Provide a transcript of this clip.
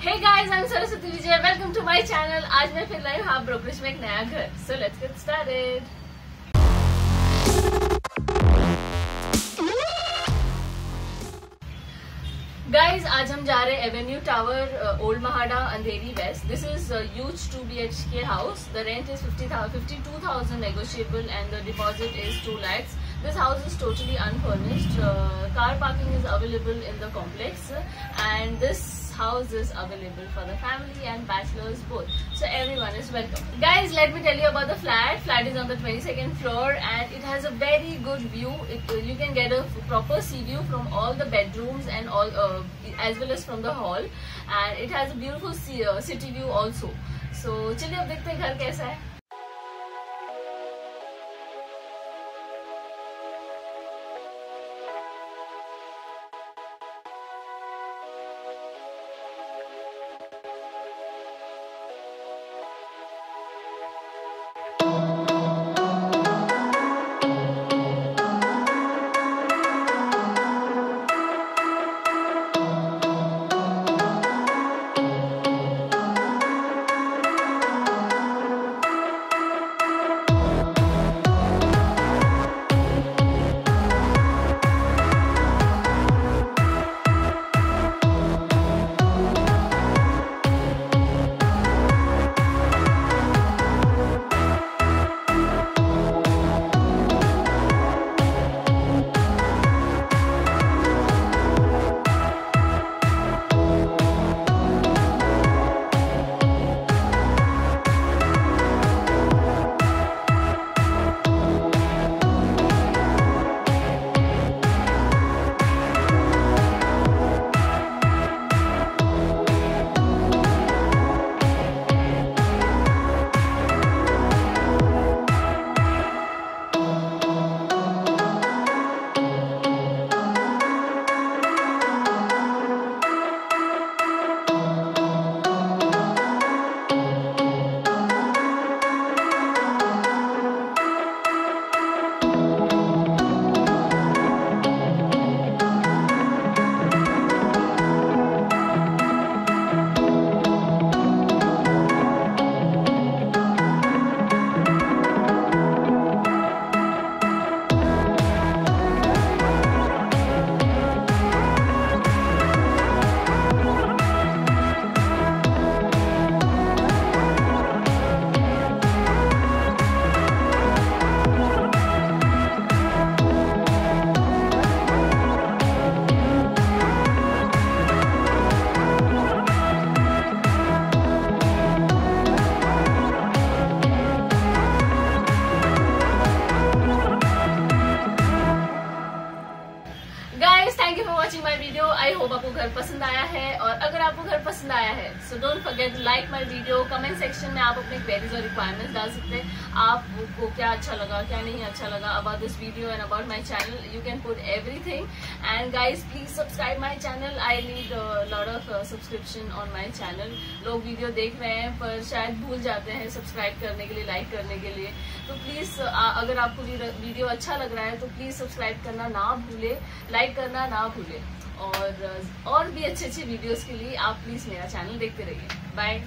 Hey guys, I'm Saraswati Vijay. Welcome to my channel. आज मैं फिर लाई हूँ आप ब्रोकरेज में एक नया घर. So let's get started. Guys आज हम जा रहे हैं Avenue tower old MHADA Andheri waste this is use to be H के house the rent is fifty fifty two thousand negotiable and the deposit is to lakhs this house is totally unfurnished uh, car parking is available in the complex and this house is available for the family and bachelors both so everyone is welcome guys let me tell you about the flat flat is on the 22nd floor and it has a very good view it, uh, you can get a proper sea view from all the bedrooms and all uh, as well as from the hall and it has a beautiful sea, uh, city view also so चलिए अब देखते हैं घर कैसा है watching my video I hope आपको घर पसंद आया है और अगर आपको घर पसंद आया है so don't forget like my video comment section में आप अपने क्वेरीज और रिक्वायरमेंट्स डाल सकते हैं। आपको क्या अच्छा लगा, क्या नहीं अच्छा लगा about this video and about my channel you can put everything and guys please subscribe my channel I need lot of subscription on my channel लोग वीडियो देख रहे हैं, पर शायद भूल जाते हैं सब्सक्राइब करने के लिए लाइक करने के लिए। तो प्लीज़ अगर आपको वीडियो अच्छा लग रहा है तो प्लीज़ सब्सक्राइब करना ना भूले लाइक करना ना भूले। पे और और भी अच्छे अच्छे वीडियोस के लिए आप प्लीज़ मेरा चैनल देखते रहिए। बाय